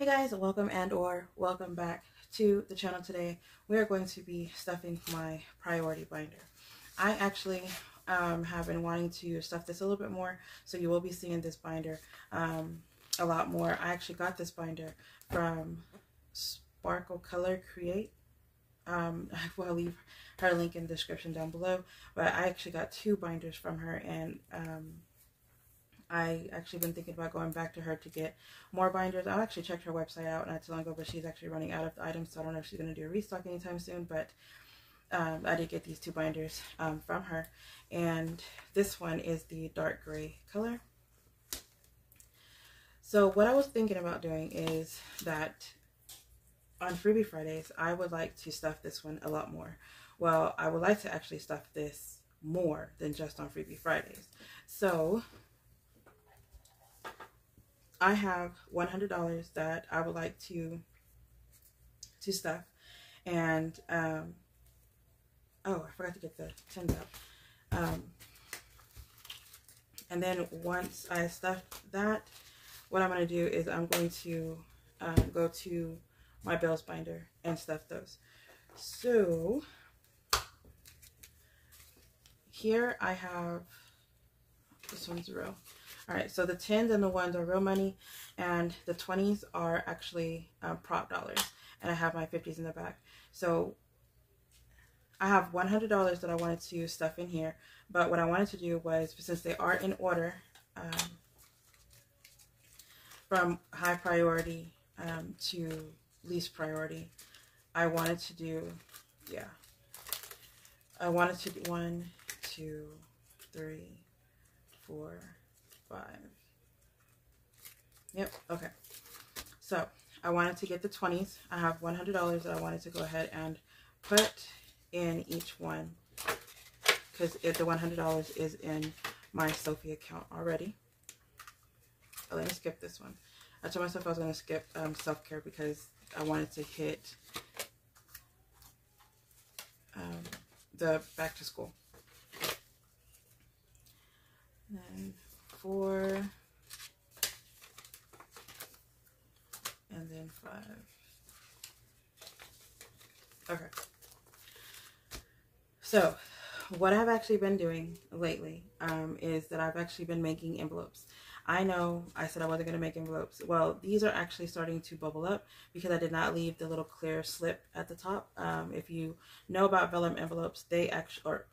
Hey guys, welcome and or welcome back to the channel today. We are going to be stuffing my priority binder. I actually um, have been wanting to stuff this a little bit more, so you will be seeing this binder um, a lot more. I actually got this binder from Sparkle Color Create. Um, I will leave her link in the description down below, but I actually got two binders from her and um, I actually been thinking about going back to her to get more binders. I actually checked her website out not too long ago, but she's actually running out of the items, so I don't know if she's going to do a restock anytime soon, but um, I did get these two binders um, from her, and this one is the dark gray color. So what I was thinking about doing is that on Freebie Fridays, I would like to stuff this one a lot more. Well, I would like to actually stuff this more than just on Freebie Fridays. So I have $100 that I would like to to stuff. And, um, oh, I forgot to get the tins out. Um, and then once I stuff that, what I'm going to do is I'm going to um, go to my bills binder and stuff those. So, here I have, this one's a real. All right, so the 10s and the 1s are real money, and the 20s are actually um, prop dollars. And I have my 50s in the back. So I have $100 that I wanted to stuff in here. But what I wanted to do was, since they are in order, um, from high priority um, to least priority, I wanted to do, yeah. I wanted to do one, two, three, four, five. Yep, okay. So I wanted to get the 20s. I have $100 that I wanted to go ahead and put in each one because the $100 is in my SoFi account already. Oh, let me skip this one. I told myself I was going to skip um, self-care because I wanted to hit um, the back to school. And four, and then five. Okay. So, what I've actually been doing lately um, is that I've actually been making envelopes. I know I said I wasn't going to make envelopes. Well, these are actually starting to bubble up because I did not leave the little clear slip at the top. Um, if you know about vellum envelopes, they actually, or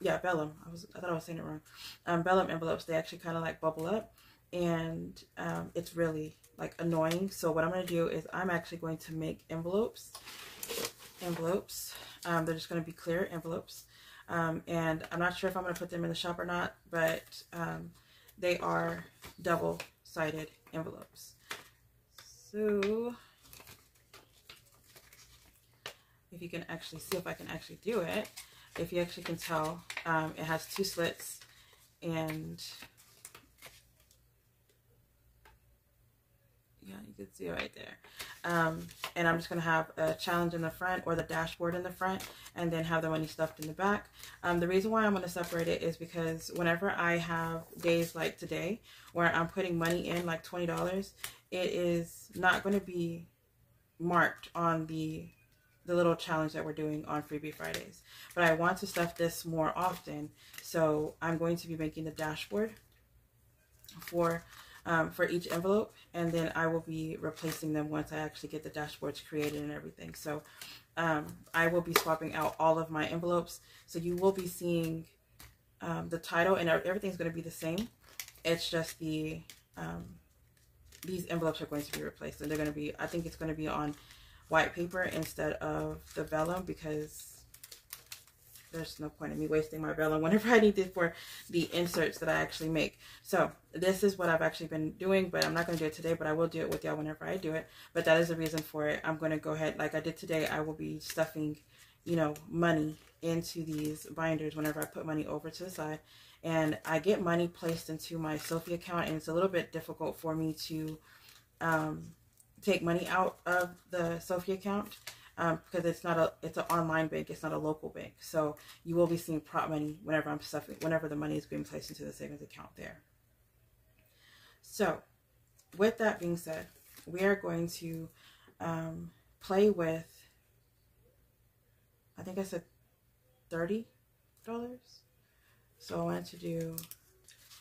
yeah, vellum. I was I thought I was saying it wrong. Um, vellum envelopes they actually kind of like bubble up, and um, it's really like annoying. So what I'm gonna do is I'm actually going to make envelopes. Envelopes. Um, they're just gonna be clear envelopes, um, and I'm not sure if I'm gonna put them in the shop or not, but um, they are double-sided envelopes. So if you can actually see if I can actually do it if you actually can tell, um, it has two slits and yeah, you can see right there. Um, and I'm just going to have a challenge in the front or the dashboard in the front and then have the money stuffed in the back. Um, the reason why I'm going to separate it is because whenever I have days like today where I'm putting money in like $20, it is not going to be marked on the the little challenge that we're doing on Freebie Fridays. But I want to stuff this more often, so I'm going to be making the dashboard for um, for each envelope, and then I will be replacing them once I actually get the dashboards created and everything. So um, I will be swapping out all of my envelopes, so you will be seeing um, the title, and everything's going to be the same. It's just the um, these envelopes are going to be replaced, and they're going to be. I think it's going to be on white paper instead of the vellum because there's no point in me wasting my vellum whenever I need it for the inserts that I actually make. So this is what I've actually been doing, but I'm not going to do it today, but I will do it with y'all whenever I do it. But that is the reason for it. I'm going to go ahead, like I did today, I will be stuffing, you know, money into these binders whenever I put money over to the side. And I get money placed into my SoFi account, and it's a little bit difficult for me to um, take money out of the SoFi account um, because it's not a it's an online bank it's not a local bank so you will be seeing prop money whenever I'm stuffing whenever the money is being placed into the savings account there So, with that being said, we are going to um, play with, I think I said $30. So I wanted to do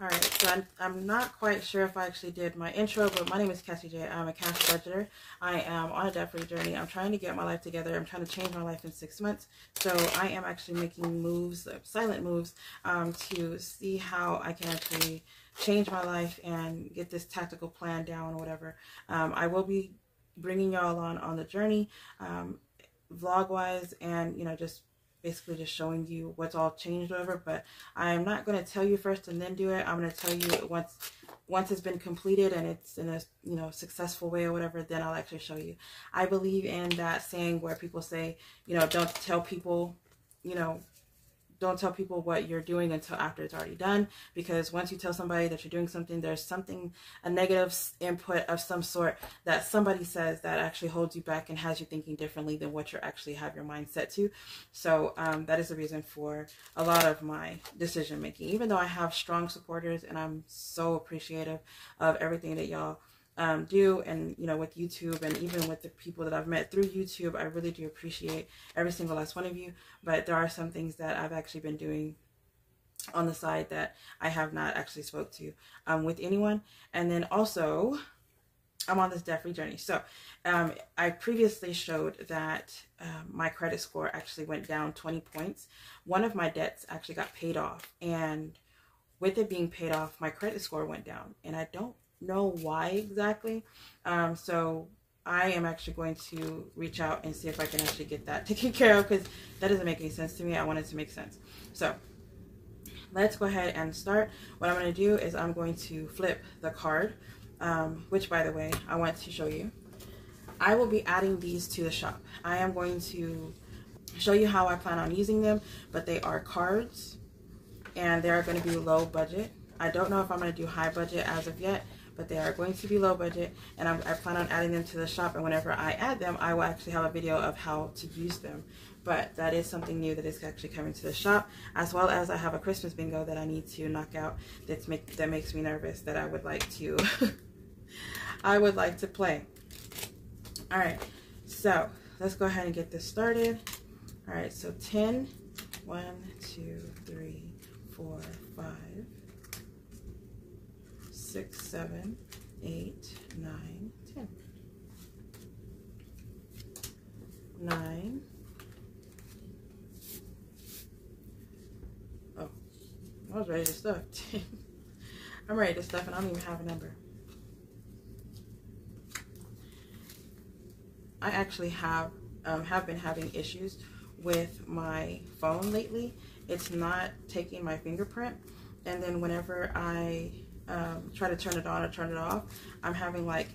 Alright, so I'm, I'm not quite sure if I actually did my intro, but my name is Cassie J. I'm a cash budgeter. I am on a debt-free journey. I'm trying to get my life together. I'm trying to change my life in six months. So I am actually making moves, uh, silent moves, um, to see how I can actually change my life and get this tactical plan down or whatever. Um, I will be bringing y'all on on the journey, um, vlog-wise, and, you know, just basically just showing you what's all changed over but i'm not going to tell you first and then do it. I'm going to tell you once once it's been completed and it's in a you know successful way or whatever then i'll actually show you. I believe in that saying where people say you know don't tell people you know don't tell people what you're doing until after it's already done because once you tell somebody that you're doing something there's something a negative input of some sort that somebody says that actually holds you back and has you thinking differently than what you actually have your mind set to. So um, that is the reason for a lot of my decision making even though i have strong supporters and i'm so appreciative of everything that y'all um, do and you know with youtube and even with the people that i've met through youtube i really do appreciate every single last one of you. But there are some things that i've actually been doing on the side that i have not actually spoke to um, with anyone. And then also i'm on this debt-free journey. So um, i previously showed that um, my credit score actually went down 20 points. One of my debts actually got paid off and with it being paid off my credit score went down. And i don't know why exactly. Um, so I am actually going to reach out and see if I can actually get that taken care of because that doesn't make any sense to me. I want it to make sense. So let's go ahead and start. What I'm going to do is I'm going to flip the card, um, which by the way, I want to show you. I will be adding these to the shop. I am going to show you how I plan on using them, but they are cards and they are going to be low budget. I don't know if I'm going to do high budget as of yet but they are going to be low budget and I'm, i plan on adding them to the shop and whenever I add them I will actually have a video of how to use them. But that is something new that is actually coming to the shop as well as I have a Christmas bingo that I need to knock out that's make, that makes me nervous that I would like to I would like to play. All right so let's go ahead and get this started. All right so 10 1 2 3 4 5 six, seven, eight, nine, ten. Nine. Oh, I was ready to stuff. I'm ready to stuff and I don't even have a number. I actually have um, have been having issues with my phone lately. It's not taking my fingerprint and then whenever I um, try to turn it on or turn it off, I'm having like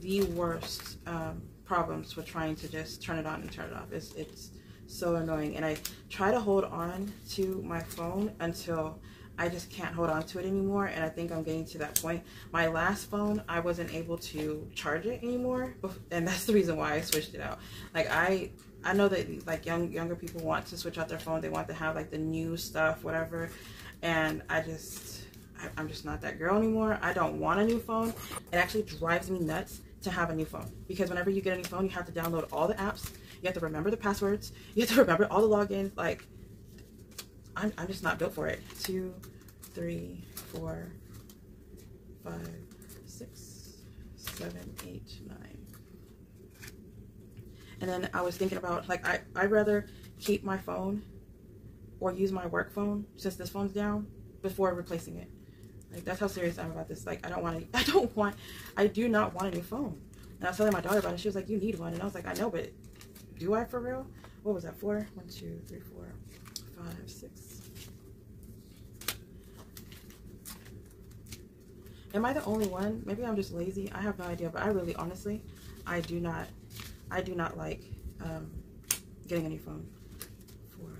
the worst um, problems with trying to just turn it on and turn it off. It's, it's so annoying. And I try to hold on to my phone until I just can't hold on to it anymore. And I think I'm getting to that point. My last phone, I wasn't able to charge it anymore. And that's the reason why I switched it out. Like I, I know that like young, younger people want to switch out their phone. They want to have like the new stuff, whatever. And I just, I, am just not that girl anymore. I don't want a new phone. It actually drives me nuts to have a new phone because whenever you get a new phone, you have to download all the apps. You have to remember the passwords. You have to remember all the logins. Like, I'm, I'm just not built for it. Two, three, four, five, six, seven, eight, nine. And then I was thinking about, like, I, I'd rather keep my phone or use my work phone since this phone's down before replacing it. Like that's how serious I'm about this. Like I don't want to. I don't want. I do not want a new phone. And I was telling my daughter about it. She was like, "You need one," and I was like, "I know, but do I for real?" What was that? Four, one, two, three, four, five, six. Am I the only one? Maybe I'm just lazy. I have no idea, but I really, honestly, I do not, I do not like um, getting a new phone. Four,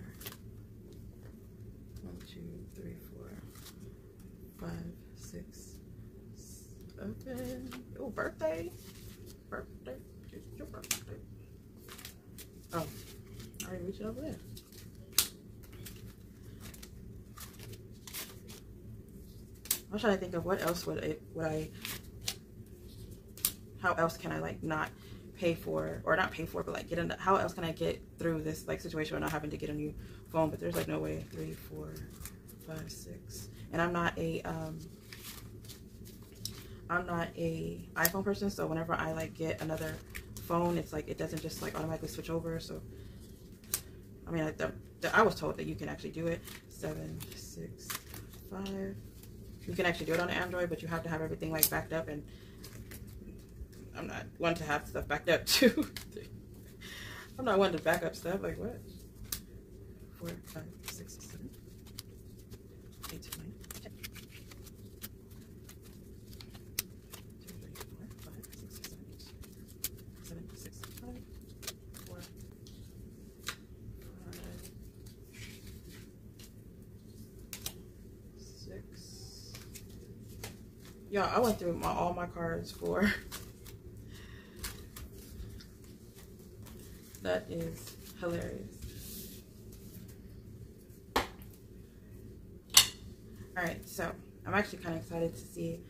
one, two, three, four, five, six, seven. Oh, birthday, birthday, it's your birthday. Oh, I already reached over there. I'm trying to think of what else would it would I how else can I like not pay for or not pay for but like get into how else can I get through this like situation without having to get a new phone but there's like no way three four five six and I'm not a um I'm not a iPhone person so whenever I like get another phone it's like it doesn't just like automatically switch over so I mean I, the, the, I was told that you can actually do it seven six five you can actually do it on Android, but you have to have everything like backed up and I'm not one to have stuff backed up too. I'm not one to back up stuff. Like what? Four, five, six, seven, eight, nine, ten. Two, three, four, five, six, seven, eight. Seven, six, five, four, five. Six. Yeah, I went through my all my cards for that is hilarious. Alright, so I'm actually kind of excited to see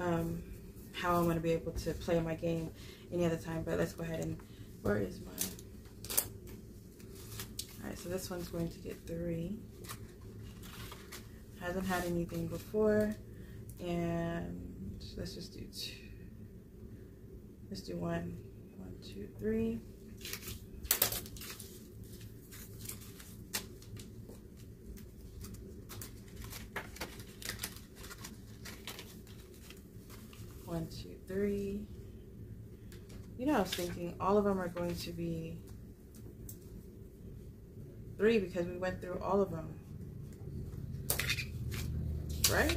um, how I'm going to be able to play my game any other time. But let's go ahead and, where is my, alright, so this one's going to get three. Hasn't had anything before. And let's just do two. Let's do one, one, two, three. One, two, three. You know, I was thinking all of them are going to be three because we went through all of them. Right?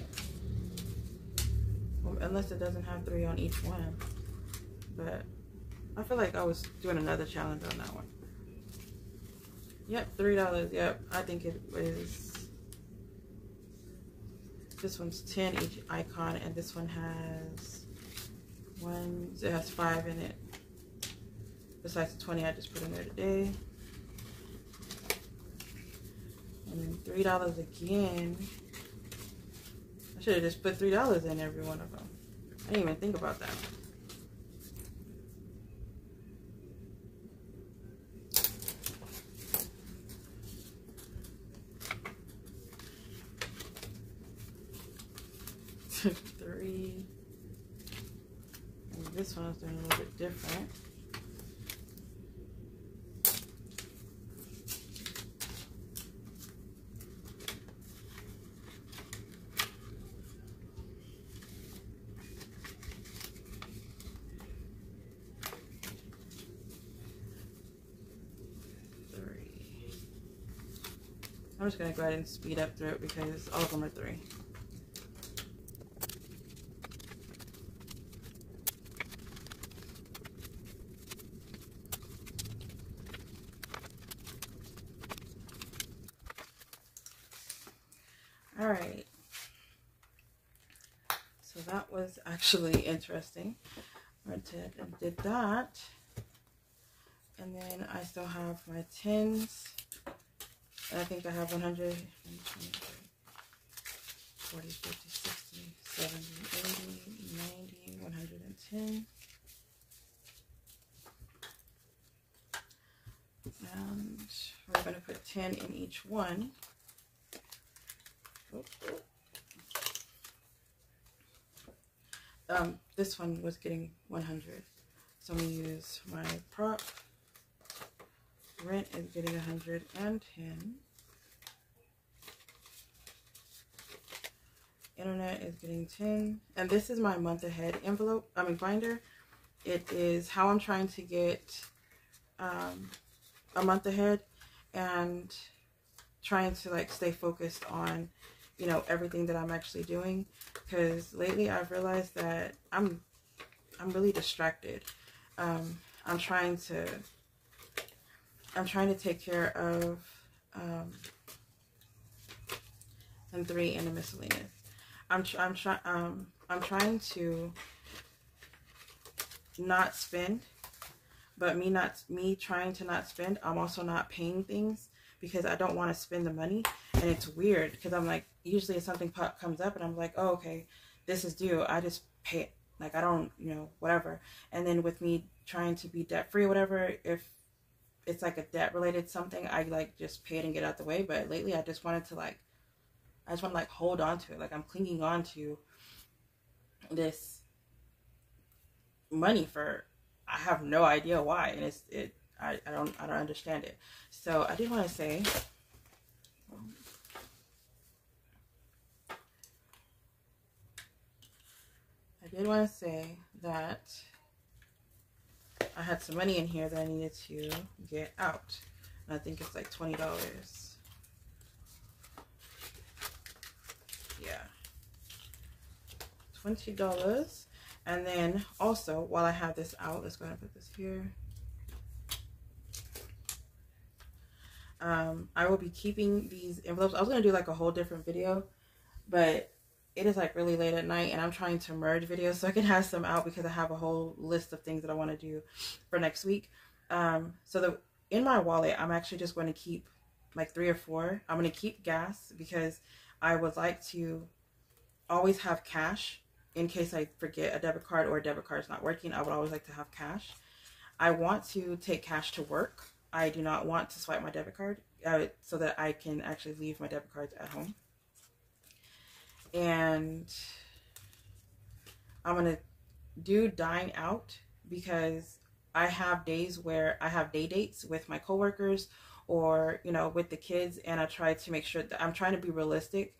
Unless it doesn't have three on each one. But I feel like I was doing another challenge on that one. Yep, $3. Yep, I think it was this one's 10 each icon and this one has one it has five in it besides the 20 I just put in there today and then three dollars again I should have just put three dollars in every one of them I didn't even think about that three. And this one's doing a little bit different. Three. I'm just going to go ahead and speed up through it because all of them are three. All right. So that was actually interesting. I ahead and did that. And then I still have my tens. I think I have 100, 40, 50, 60, 70, 80, 90, 110. And we're going to put 10 in each one. Um, this one was getting 100. So I'm going to use my prop. Rent is getting 110. Internet is getting 10. And this is my month ahead envelope, I mean binder. It is how I'm trying to get um, a month ahead and trying to like stay focused on you know, everything that I'm actually doing. Because lately I've realized that I'm, I'm really distracted. Um, I'm trying to, I'm trying to take care of, um, and three in the miscellaneous. I'm, tr I'm trying, um, I'm trying to not spend, but me not, me trying to not spend, I'm also not paying things because I don't want to spend the money. And it's weird because I'm like, usually if something pop comes up and I'm like, oh, okay, this is due. I just pay it. Like, I don't, you know, whatever. And then with me trying to be debt free or whatever, if it's like a debt related something, I like just pay it and get out the way. But lately I just wanted to like, I just want to like hold on to it. Like I'm clinging on to this money for, I have no idea why. And it's, it, I, I don't I don't understand it. So I did want to say I did want to say that I had some money in here that I needed to get out. And I think it's like $20. Yeah. $20. And then also, while I have this out, let's go ahead and put this here. Um, I will be keeping these envelopes. I was going to do like a whole different video, but it is like really late at night and I'm trying to merge videos so I can have some out because I have a whole list of things that I want to do for next week. Um, so the in my wallet, I'm actually just going to keep like three or four. I'm going to keep gas because I would like to always have cash in case I forget a debit card or a debit card is not working. I would always like to have cash. I want to take cash to work I do not want to swipe my debit card uh, so that I can actually leave my debit cards at home. And I'm going to do dine out because I have days where I have day dates with my coworkers or, you know, with the kids and I try to make sure that I'm trying to be realistic.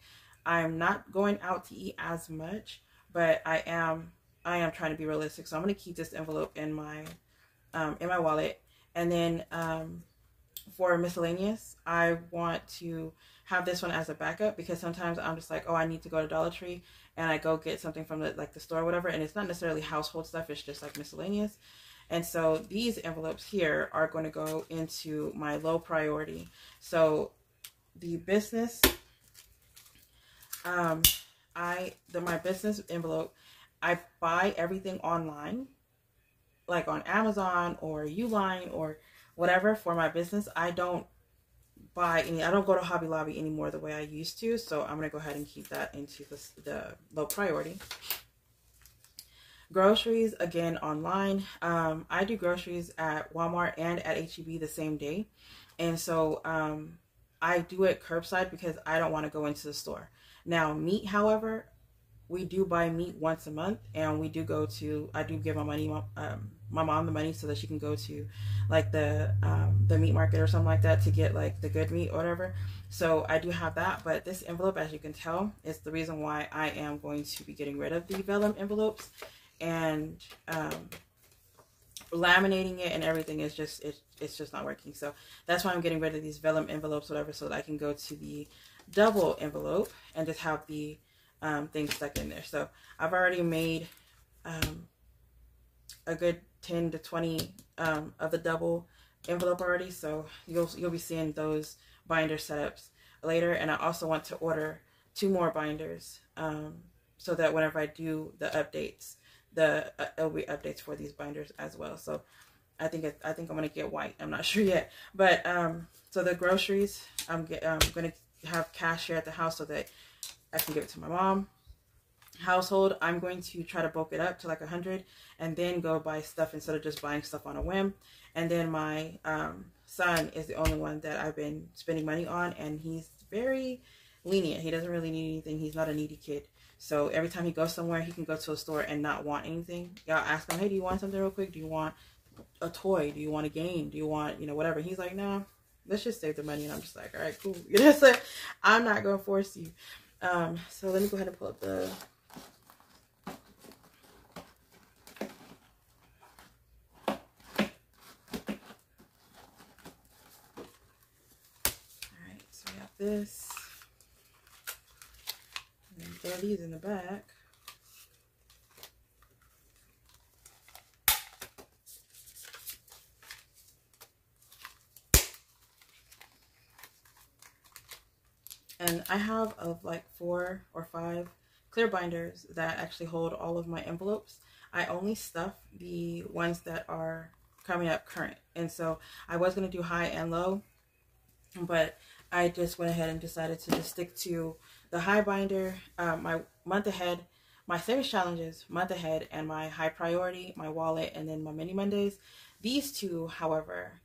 I'm not going out to eat as much, but I am I am trying to be realistic. So I'm going to keep this envelope in my um, in my wallet and then um, for miscellaneous, I want to have this one as a backup because sometimes I'm just like, oh, I need to go to Dollar Tree and I go get something from the like the store or whatever, and it's not necessarily household stuff. It's just like miscellaneous. And so these envelopes here are going to go into my low priority. So the business, um, I the my business envelope, I buy everything online like on Amazon or Uline or whatever for my business, I don't buy any. I don't go to Hobby Lobby anymore the way I used to. So I'm gonna go ahead and keep that into the, the low priority. Groceries again online. Um, I do groceries at Walmart and at HEB the same day, and so um, I do it curbside because I don't want to go into the store. Now meat, however, we do buy meat once a month and we do go to i do give my money um, my mom the money so that she can go to like the um, the meat market or something like that to get like the good meat or whatever. So i do have that but this envelope as you can tell is the reason why i am going to be getting rid of the vellum envelopes. And um, laminating it and everything is just it, it's just not working. So that's why i'm getting rid of these vellum envelopes whatever so that i can go to the double envelope and just have the um, things stuck in there. So I've already made um, a good 10 to 20 um, of the double envelope already. So you'll, you'll be seeing those binder setups later. And I also want to order two more binders um, so that whenever I do the updates, the uh, it'll be updates for these binders as well. So I think it, I think I'm gonna get white. I'm not sure yet, but um, so the groceries I'm get, I'm gonna have cash here at the house so that I can give it to my mom. Household, I'm going to try to bulk it up to like a 100 and then go buy stuff instead of just buying stuff on a whim. And then my um, son is the only one that I've been spending money on and he's very lenient. He doesn't really need anything. He's not a needy kid. So every time he goes somewhere, he can go to a store and not want anything. Y'all ask him, hey, do you want something real quick? Do you want a toy? Do you want a game? Do you want, you know, whatever? He's like, no, let's just save the money. And I'm just like, all right, cool. You know, so I'm not going to force you. Um, so let me go ahead and pull up the Alright, so we have this. throw these in the back. And I have of like four or five clear binders that actually hold all of my envelopes. I only stuff the ones that are coming up current. And so I was going to do high and low, but I just went ahead and decided to just stick to the high binder, uh, my month ahead, my savings challenges, month ahead, and my high priority, my wallet, and then my mini Mondays. These two, however,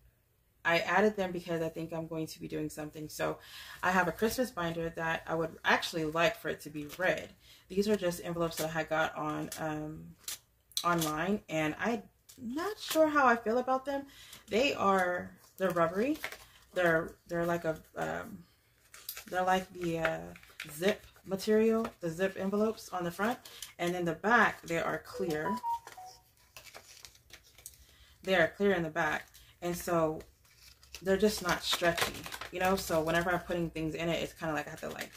I added them because I think I'm going to be doing something. So I have a Christmas binder that I would actually like for it to be red. These are just envelopes that I got on um, online, and I'm not sure how I feel about them. They are they're rubbery. They're they're like a um, they're like the uh, zip material, the zip envelopes on the front, and in the back they are clear. They are clear in the back, and so they're just not stretchy, you know. So whenever I'm putting things in it, it's kind of like I have to like,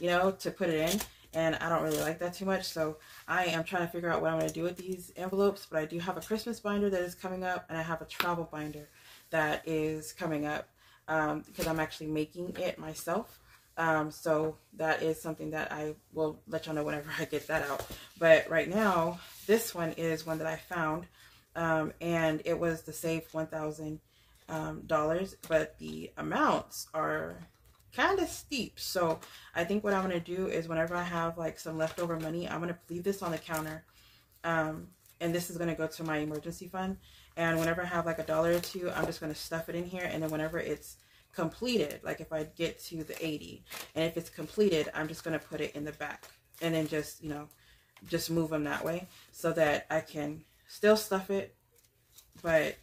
you know, to put it in, and I don't really like that too much. So I am trying to figure out what I'm going to do with these envelopes. But I do have a Christmas binder that is coming up, and I have a travel binder that is coming up um, because I'm actually making it myself. Um, so that is something that I will let y'all know whenever I get that out. But right now, this one is one that I found, um, and it was the Save 1000 um, dollars, but the amounts are kind of steep. So I think what I'm going to do is whenever I have like some leftover money, I'm going to leave this on the counter. Um, and this is going to go to my emergency fund. And whenever I have like a dollar or two, I'm just going to stuff it in here. And then whenever it's completed, like if I get to the 80, and if it's completed, I'm just going to put it in the back. And then just, you know, just move them that way so that I can still stuff it, but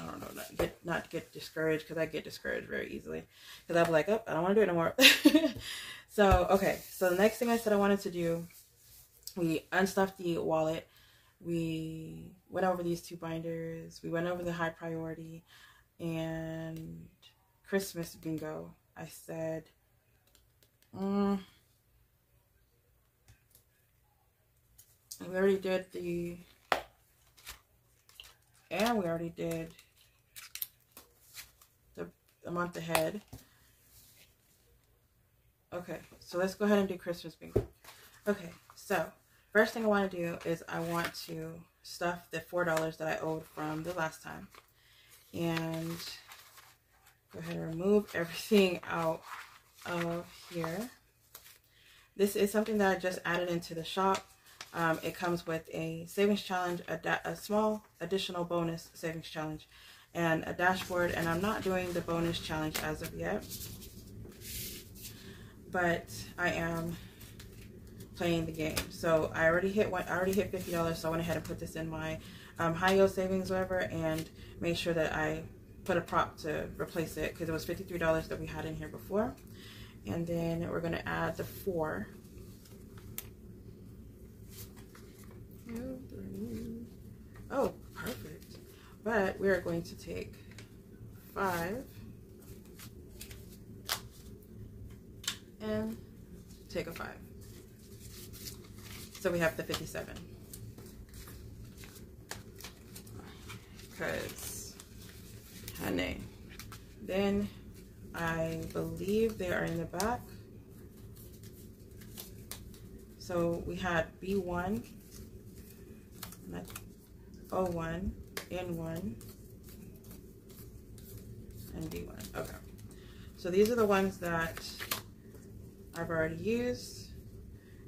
I don't know, not get not get discouraged because I get discouraged very easily. Because be like, oh, I don't want to do it anymore. so okay, so the next thing I said I wanted to do, we unstuffed the wallet. We went over these two binders. We went over the high priority and Christmas bingo. I said, mm, we already did the and we already did the, the month ahead. Okay, so let's go ahead and do Christmas bingo. Okay, so first thing I want to do is I want to stuff the $4 that I owed from the last time. And go ahead and remove everything out of here. This is something that I just added into the shop. Um, it comes with a savings challenge, a, a, small additional bonus savings challenge, and a dashboard. And I'm not doing the bonus challenge as of yet, but I am playing the game. So I already hit one. I already hit fifty dollars. So I went ahead and put this in my um, high yield savings, whatever, and made sure that I put a prop to replace it because it was fifty three dollars that we had in here before. And then we're gonna add the four Oh, perfect. But we are going to take five and take a five. So we have the 57. Because, honey, then I believe they are in the back. So we had B1 O1, N1, and D1. Okay. So these are the ones that I've already used.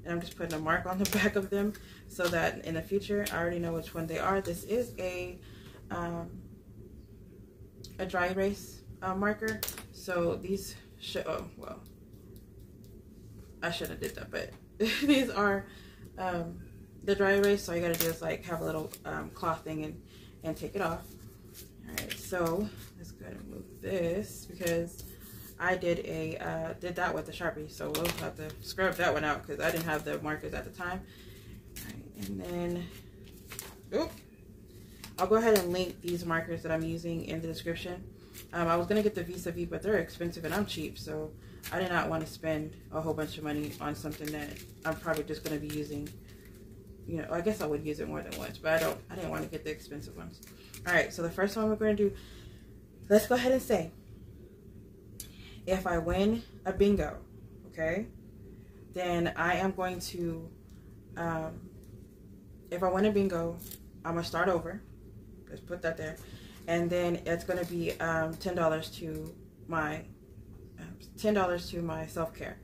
And I'm just putting a mark on the back of them so that in the future I already know which one they are. This is a um, a dry erase uh, marker. So these should, oh, well, I should have did that, but these are um, the dry erase. So all you gotta do is like have a little um, cloth thing and, and take it off. All right, so let's go ahead and move this because I did a uh, did that with the Sharpie. So we'll have to scrub that one out because I didn't have the markers at the time. All right, and then, oop, I'll go ahead and link these markers that I'm using in the description. Um, I was gonna get the Vis-à-Vis, but they're expensive and I'm cheap, so I did not want to spend a whole bunch of money on something that I'm probably just gonna be using. You know, I guess I would use it more than once, but I don't. I didn't want to get the expensive ones. All right, so the first one we're gonna do. Let's go ahead and say, if I win a bingo, okay, then I am going to. Um, if I win a bingo, I'm gonna start over. Let's put that there and then it's going to be um, $10 to my um, $10 to my self-care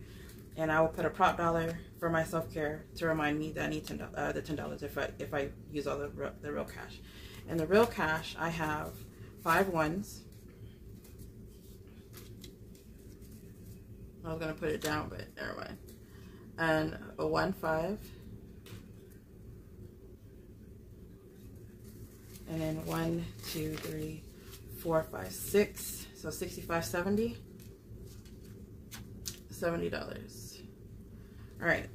and I will put a prop dollar for my self-care to remind me that I need 10 uh, the $10 if I if I use all the the real cash and the real cash I have five ones I was gonna put it down but never mind and a one five and then one, two, three, four, five, six. So 65, 70. $70. All right.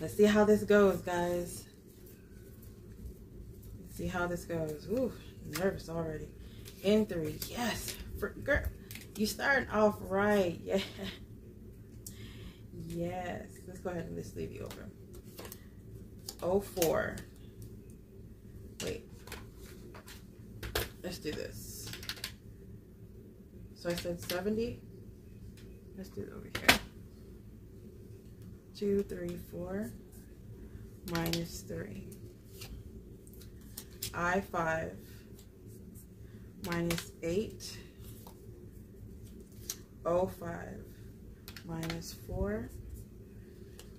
Let's see how this goes, guys. Let's see how this goes. Ooh, nervous already. In three. Yes. For, girl, you starting off right. Yeah. Yes. Let's go ahead and just leave you open. Oh four. Wait. Let's do this. So I said 70. Let's do it over here. Two, three, four, minus three. I five minus eight. O five minus four.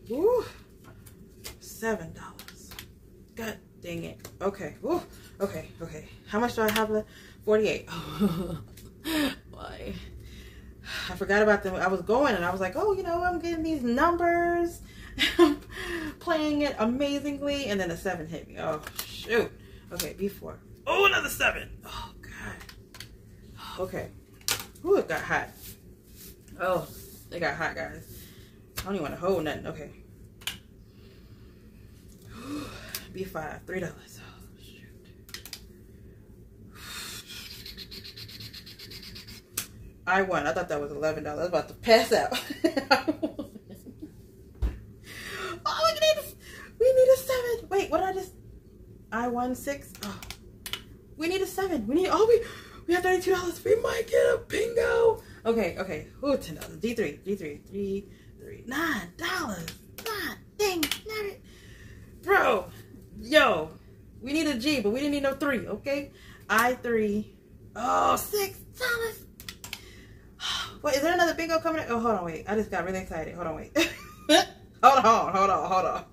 Woo! Seven dollars. God Dang it. Okay. Ooh. Okay. Okay. How much do I have left? 48. Why? I forgot about them. I was going and I was like, oh, you know, I'm getting these numbers, playing it amazingly, and then a seven hit me. Oh shoot. Okay, B4. Oh, another seven. Oh god. Okay. Ooh, it got hot. Oh, it got hot, guys. I don't even want to hold nothing. Okay. B5, $3. I won. I thought that was eleven dollars. I was about to pass out. oh, we need a, we need a seven. Wait, what did I just? I won six. Oh, we need a seven. We need. Oh, we we have thirty two dollars. We might get a bingo. Okay, okay. Ooh, ten dollars. D three, D three, three, three, nine dollars. Nine. Dang, it, bro. Yo, we need a G, but we didn't need no three, okay? I three. Oh, six dollars. Wait, is there another bingo coming? Oh, hold on, wait. I just got really excited. Hold on, wait. hold on, hold on, hold on.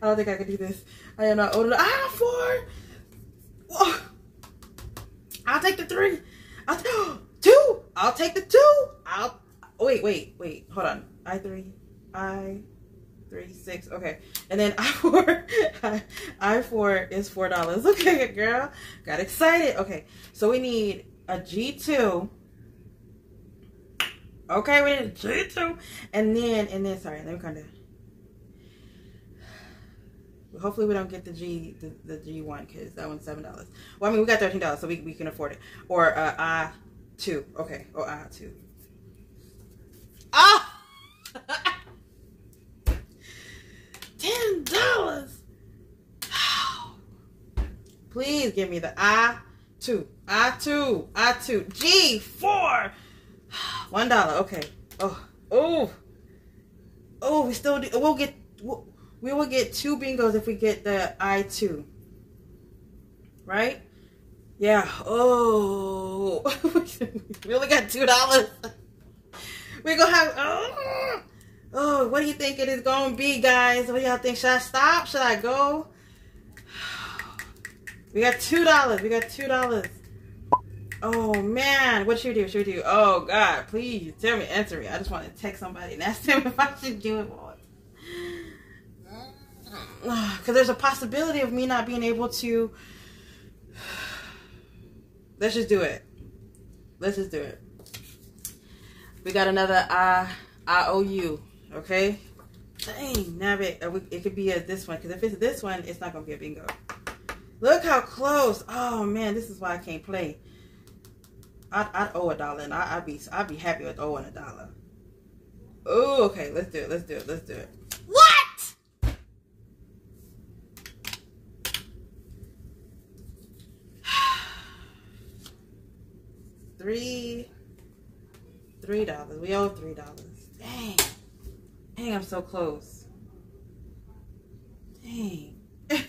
I don't think I can do this. I am not old enough. I have four. I'll take the three. I'll two. I'll take the two. I'll wait, wait, wait. Hold on. I three. I three, six. Okay. And then I four, I four is four dollars. Okay, girl. Got excited. Okay. So we need a G two. Okay, we a G two. And then and then sorry, let me kind of hopefully we don't get the G the, the G one because that one's seven dollars. Well, I mean we got thirteen dollars, so we, we can afford it. Or uh I two. Okay. Or I two. Ah Ten dollars. Please give me the I two. I two. I two. G four. One dollar. Okay. Oh. Oh. Oh. We still. Do, we'll get. We'll, we will get two bingos if we get the I two. Right? Yeah. Oh. we only got two dollars. We're gonna have. Oh. Oh, what do you think it is to be, guys? What do y'all think? Should I stop? Should I go? We got $2. We got $2. Oh, man. What should we do? Should we do? Oh, God. Please tell me. Answer me. I just want to text somebody and ask them if I should do it. Because there's a possibility of me not being able to. Let's just do it. Let's just do it. We got another I, IOU. Okay? Dang, now it, it could be a this one. Because if it's this one, it's not to be a bingo. Look how close. Oh, man. This is why I can't play. I'd, I'd owe a dollar, and I, would be I'd be happy with owing a dollar. Oh, okay. Let's do it. Let's do it. Let's do it. What? three, three dollars. We owe three dollars. Dang, dang, I'm so close. Dang.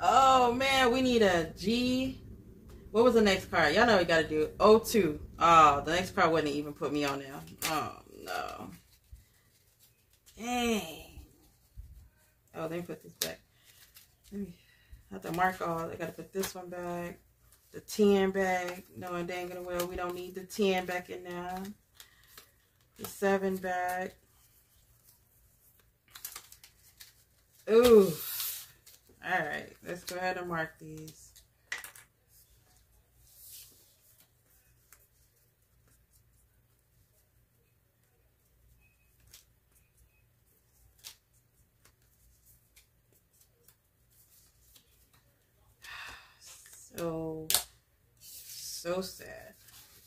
oh man, we need a G. What was the next card? Y'all know we gotta do 02. Oh, the next card wouldn't even put me on there. Oh no. Dang. Oh, let me put this back. Let me have to mark all. I gotta put this one back. The 10 back. No, Knowing dang it well we don't need the 10 back in now. The 7 back. Ooh. Alright, let's go ahead and mark these. So, sad.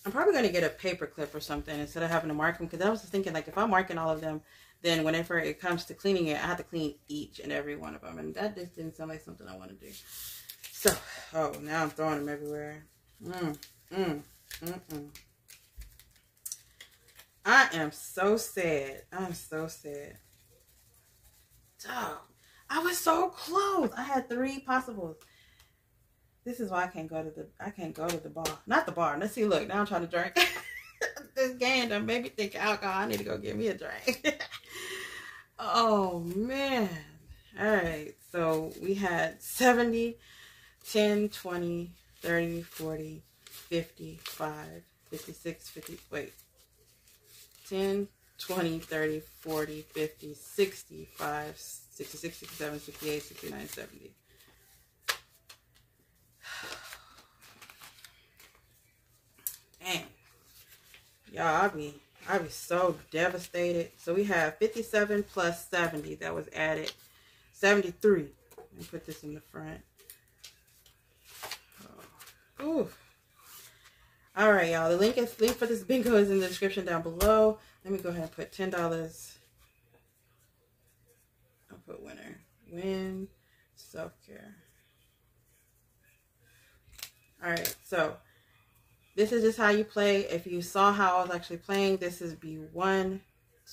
I'm probably going to get a paper clip or something instead of having to mark them because I was thinking like if I'm marking all of them, then whenever it comes to cleaning it, I have to clean each and every one of them. And that just didn't sound like something I want to do. So, oh, now I'm throwing them everywhere. Mm, mm, mm, mm. I am so sad. I'm so sad. Dog, I was so close. I had three possibles. This is why I can't go to the I can't go to the bar. Not the bar. Let's see. Look, now I'm trying to drink. this game done made me think alcohol. I need to go get me a drink. oh man. All right. So we had 70, 10, 20, 30, 40, 55, 56, 50. Wait. 10, 20, 30, 40, 50, 65, 66, 67, 68, 69, 70. Man, y'all, I be I'll be so devastated. So we have 57 plus 70 that was added. 73. Let me put this in the front. Oh. Ooh. All right, y'all. The link is link for this bingo is in the description down below. Let me go ahead and put ten dollars. I'll put winner. Win self care. All right, so this is just how you play. If you saw how I was actually playing, this is B1,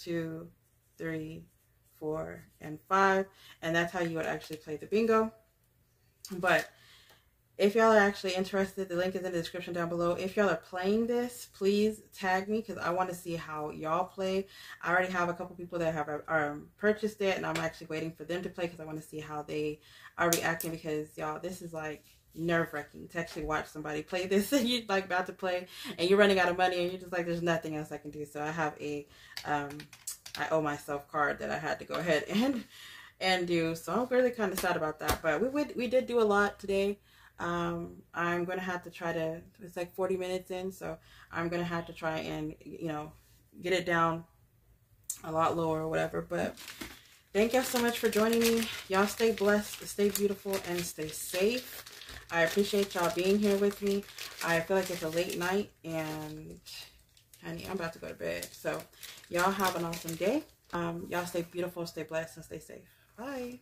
2, 3, 4, and 5. And that's how you would actually play the bingo. But if y'all are actually interested, the link is in the description down below. If y'all are playing this, please tag me because I want to see how y'all play. I already have a couple people that have um, purchased it, and I'm actually waiting for them to play because I want to see how they are reacting because y'all, this is like nerve wracking to actually watch somebody play this and you're like about to play and you're running out of money and you're just like, there's nothing else I can do. So I have a, um, I owe myself card that I had to go ahead and, and do. So I'm really kind of sad about that, but we would, we did do a lot today. Um, I'm going to have to try to, it's like 40 minutes in. So I'm going to have to try and, you know, get it down a lot lower or whatever, but thank y'all so much for joining me. Y'all stay blessed, stay beautiful, and stay safe. I appreciate y'all being here with me. I feel like it's a late night and honey, I'm about to go to bed. So y'all have an awesome day. Um, y'all stay beautiful, stay blessed, and stay safe. Bye.